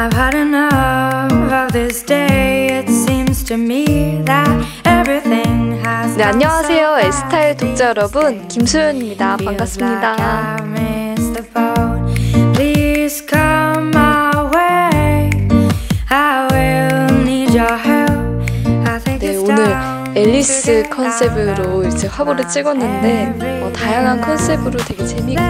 I've had enough of this day. It seems to me that everything has. 네, 안녕하세요. 에스타의 독자 여러분, 김소연입니다. 반갑습니다. Please come my way. I will need your help. I think 네, 오늘 앨리스 컨셉으로 이제 화보를 찍었는데 어, 다양한 컨셉으로 되게 재밌고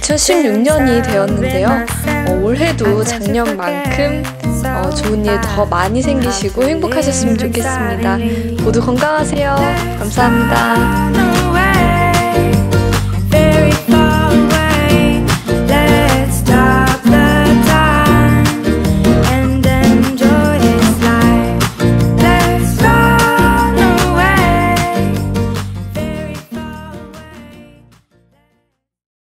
2016년이 되었는데요. 어, 올해도 작년만큼 어, 좋은 일 더 많이 생기시고 행복하셨으면 좋겠습니다. 모두 건강하세요. 감사합니다.